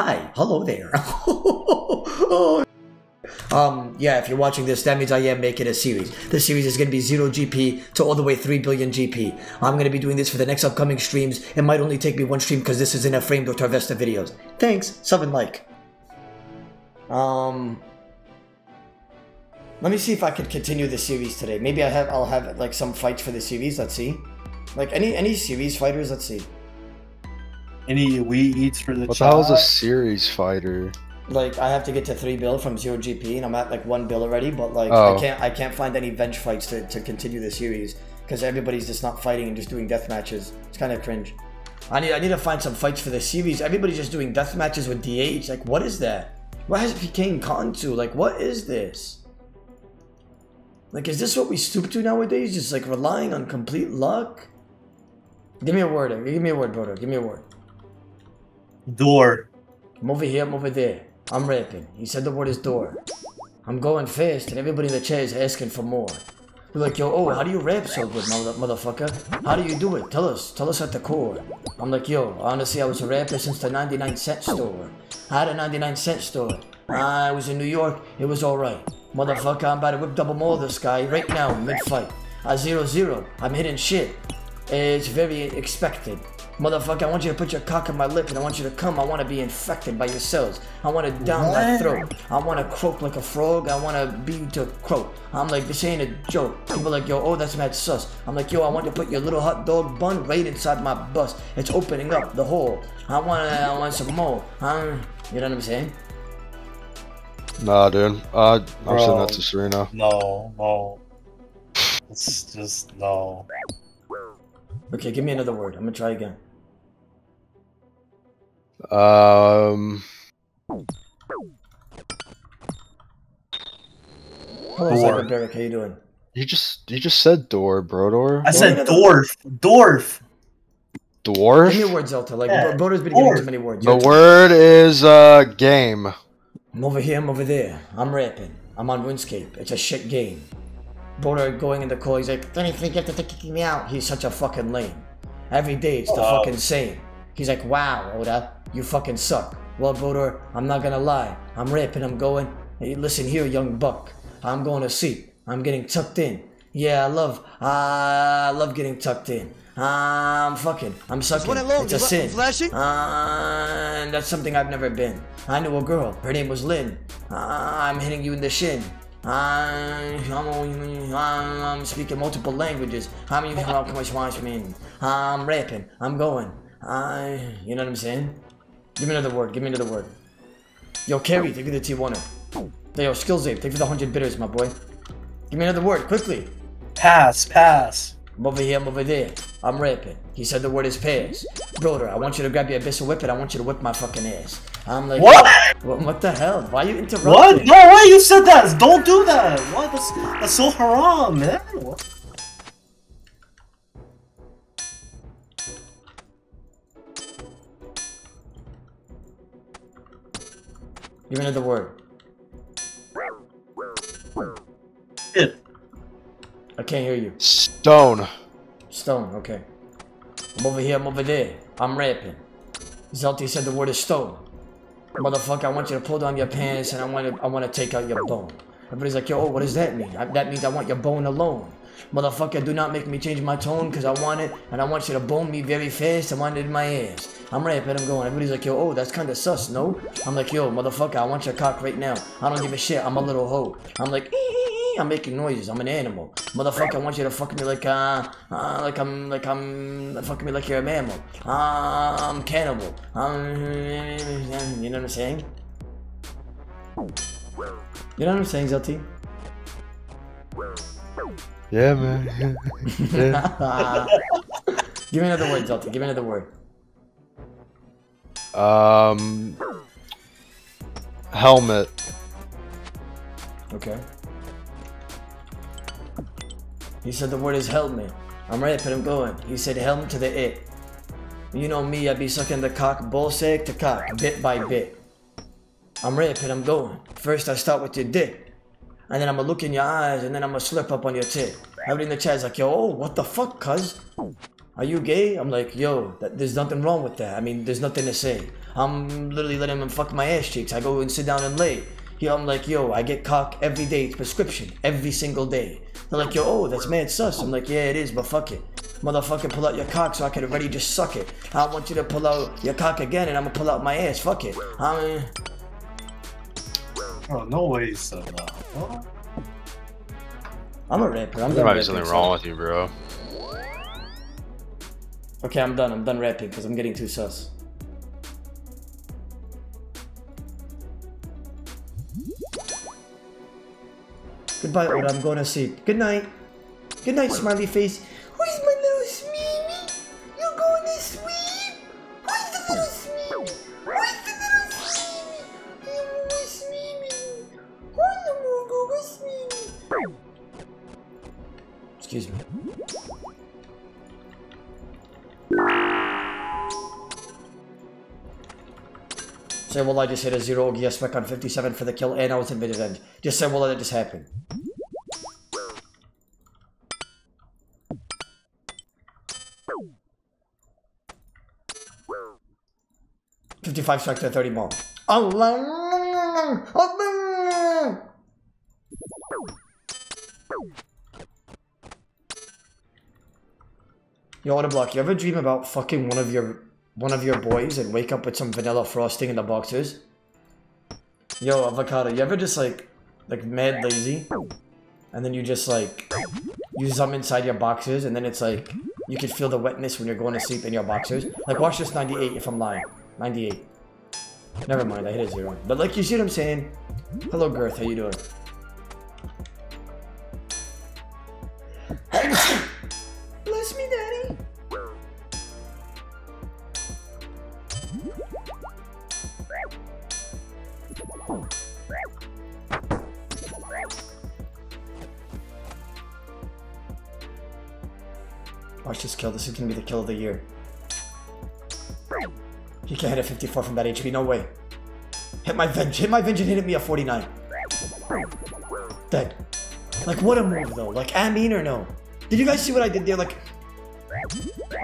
Hi, hello there. Um, yeah, if you're watching this, that means I am making a series. The series is going to be 0 GP to all the way 3 billion GP. I'm going to be doing this for the next upcoming streams. It might only take me one stream because this is in a framed or Torvesta videos. Thanks, sub and like. Um, let me see if I can continue the series today. Maybe I have, I'll have like some fights for the series. Let's see. Like any any series fighters. Let's see. Any we eats for the What the chat? hell's a series fighter? Like I have to get to three bill from zero GP, and I'm at like one bill already. But like Oh. I can't I can't find any bench fights to, to continue the series because everybody's just not fighting and just doing death matches. It's kind of cringe. I need I need to find some fights for the series. Everybody's just doing death matches with DH. Like what is that? What has it became con to? Like what is this? Like is this what we stoop to nowadays? Just like relying on complete luck? Give me a word. Give me a word, brother. Give me a word. Door. I'm over here, I'm over there. I'm rapping. He said the word is door. I'm going fast, and everybody in the chat is asking for more. They're like, yo, oh, how do you rap so good, mother- motherfucker? How do you do it? Tell us. Tell us at the core. I'm like, yo, honestly, I was a rapper since the 99 cent store. I had a 99 cent store. I was in New York. It was alright. Motherfucker, I'm about to whip double more this guy right now, mid-fight. I zero zero. I'm hitting shit. It's very expected. Motherfucker, I want you to put your cock in my lip and I want you to come. I want to be infected by your cells. I want to down my throat. I want to croak like a frog. I want to be to croak. I'm like, this ain't a joke. People like, yo, oh, that's mad sus. I'm like, yo, I want to put your little hot dog bun right inside my bust. It's opening up the hole. I want to, I want some more. Um, you know what I'm saying? Nah, dude. Uh, I'm sending Bro. that to Serena. No, no. It's just no. Okay, give me another word. I'm gonna try again. Um, Hello, Door. Cyberbaric. How you doing? you just you just said door, Brodor. I said no, no. dwarf. Dwarf. Dwarf. Give me a word, Zelta. Like, Yeah. Bro- Broder's been giving too many words. The word is uh game. I'm over here, I'm over there. I'm rapping. I'm on RuneScape. It's a shit game. Broder going in the call, he's like, don't even get to kicking me out. He's such a fucking lame. Every day it's the Wow. fucking same. He's like, wow, Oda, you fucking suck. Well, Broder, I'm not gonna lie. I'm rapping, I'm going. Hey, listen here, young buck. I'm going to sleep. I'm getting tucked in. Yeah, I love, I love getting tucked in. I'm fucking, I'm sucking. one alone, It's a sin. flashing? Uh, and that's something I've never been. I knew a girl. Her name was Lynn. Uh, I'm hitting you in the shin. Uh, I'm, I'm speaking multiple languages. I'm I'm rapping. I'm going. Uh, you know what I'm saying? Give me another word. Give me another word. Yo, Carrie, take me the T1. Yo, Skills Ape, take me the 100 bitters, my boy. Give me another word, quickly. Pass. Pass. I'm over here, I'm over there. I'm rapping. He said the word is pass. Brother, I want you to grab your abyss and whip it. I want you to whip my fucking ass. I'm like, What? What, what the hell? Why are you interrupting? What? No way you said that. Don't do that. What? That's that's so haram, man. What? Give me another word. Shit. I can't hear you. Stone. Stone, okay. I'm over here, I'm over there. I'm rapping. Zelty said the word is stone. Motherfucker, I want you to pull down your pants and I want to I want to take out your bone. Everybody's like, yo, oh, what does that mean? I, that means I want your bone alone. Motherfucker, do not make me change my tone because I want it and I want you to bone me very fast. I want it in my ass. I'm rapping, I'm going. Everybody's like, yo, oh, that's kind of sus, no? I'm like, yo, motherfucker, I want your cock right now. I don't give a shit. I'm a little hoe. I'm like, I'm making noises. I'm an animal. Motherfucker, I want you to fuck me like uh, uh like I'm like I'm fucking me like you're a mammal. Uh, I'm cannibal. Um, you know what I'm saying? You know what I'm saying, Zelty? Yeah, man. yeah. Give me another word, Zelty. Give me another word. Um. Helmet. Okay. He said the word is helmet. I'm ready, but I'm going. He said helmet to the it. You know me, I be sucking the cock, ball sack to cock, bit by bit. I'm ready, but I'm going. First I start with your dick. And then I'ma look in your eyes, and then I'ma slip up on your tit. Everybody in the chat is like, yo, what the fuck, cuz? Are you gay? I'm like, yo, that, there's nothing wrong with that. I mean, there's nothing to say. I'm literally letting him fuck my ass cheeks. I go and sit down and lay. Yo, I'm like, yo, I get cock every day. It's prescription every single day. They're like, yo, oh, that's mad sus. I'm like, yeah, it is, but fuck it. Motherfucker, pull out your cock so I can already just suck it. I want you to pull out your cock again and I'm gonna pull out my ass. Fuck it. I mean, Oh, no way you said. What? I'm a rapper. I'm There done might be something so- wrong with you, bro. Okay, I'm done. I'm done rapping because I'm getting too sus. Goodbye, Oda. I'm going to sleep. Good night. Good night, smiley face. Excuse me. Say, well, I just hit a zero gear spec on 57 for the kill, and I was in mid end. Just say, well, that just happened. Fifty-five strike to thirty more. Allah! Yo, what a block. You ever dream about fucking one of your one of your boys and wake up with some vanilla frosting in the boxes? Yo, avocado, you ever just like like mad lazy? And then you just like use them inside your boxes and then it's like you can feel the wetness when you're going to sleep in your boxers. Like watch this 98 if I'm lying. 98. Never mind, I hit a zero. But like you see what I'm saying? Hello Girth, how you doing? Bless me, daddy. Kill. This is gonna be the kill of the year. He can't hit a 54 from that HP. No way. Hit my venge. Hit my venge and hit me a 49. Dead. Like, what a move, though. Like, I mean or no? Did you guys see what I did there? Like,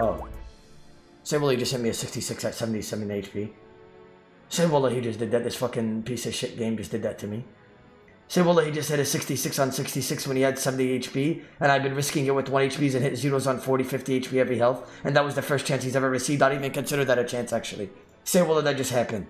oh. Well, he just hit me a 66 at 77 HP. Well, he just did that. This fucking piece of shit game just did that to me. Say, well, he just hit a 66 on 66 when he had 70 HP, and I've been risking it with 1 HPs and hit zeros on 40, 50 HP every health, and that was the first chance he's ever received. I don't even consider that a chance, actually. Say, well, that just happened.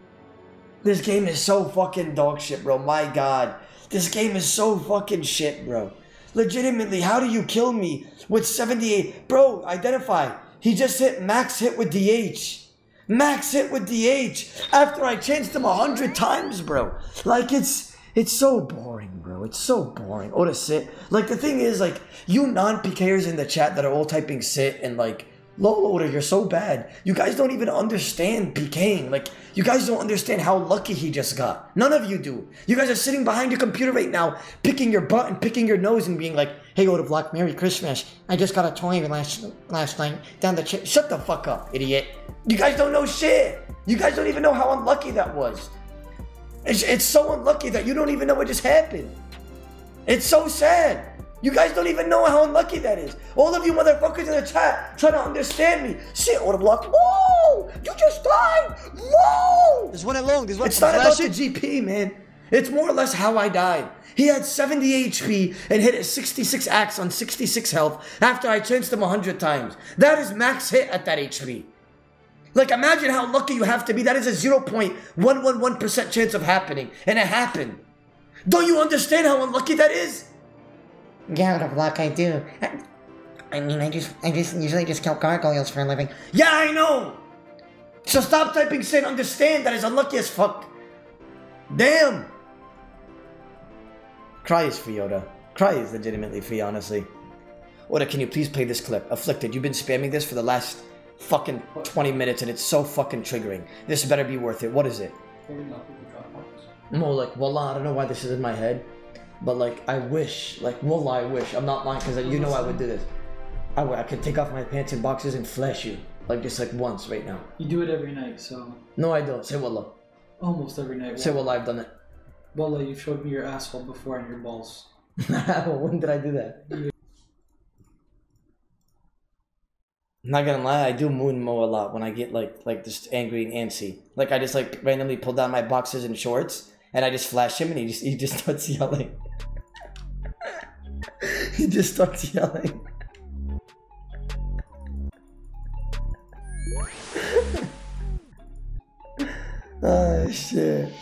This game is so fucking dog shit, bro. My god. This game is so fucking shit, bro. Legitimately, how do you kill me with 78? Bro, identify. He just hit max hit with DH. Max hit with DH after I changed him a hundred times, bro. Like it's it's so boring, bro. It's so boring. Oh, to sit. Like the thing is, like you non-PKers in the chat that are all typing sit and like low loader, you're so bad. You guys don't even understand PKing. Like you guys don't understand how lucky he just got. None of you do. You guys are sitting behind your computer right now, picking your butt and picking your nose and being like, "Hey, to Block Merry Christmas. I just got a toy last last night down the chip. Shut the fuck up, idiot. You guys don't know shit. You guys don't even know how unlucky that was. It's, it's so unlucky that you don't even know what just happened. It's so sad. You guys don't even know how unlucky that is. All of you motherfuckers in the chat trying to understand me. Shit, on the block. Whoa! You just died. Whoa! There's one along. There's one. It's not about the. GP, man. It's more or less how I died. He had 70 HP and hit a 66 axe on 66 health after I changed him 100 times. That is max hit at that HP. Like, imagine how lucky you have to be. That is a 0.111% chance of happening. And it happened. Don't you understand how unlucky that is? Yeah, the luck, I do. I, I mean, I just, I just usually just kill gargoyles for a living. Yeah, I know. So stop typing sin. Understand that is unlucky as fuck. Damn. Cry is free, Oda. Cry is legitimately free, honestly. Oda, can you please play this clip? Afflicted, you've been spamming this for the last fucking 20 minutes and it's so fucking triggering. This better be worth it. What is it? More like, wallah, I don't know why this is in my head. But like, I wish, like, wallah, I wish. I'm not lying because you know I would do this. I, would- I could take off my pants and boxes and flash you. Like, just like once right now. You do it every night, so No, I don't. Say wallah. almost every night. Say wallah, I've done it. Wallah, you've showed me your asshole before and your balls. when did I do that? I'm not gonna lie, I do moon mow a lot when I get like like just angry and antsy. Like I just like randomly pull down my boxers and shorts and I just flash him and he just he just starts yelling. he just starts yelling. oh shit.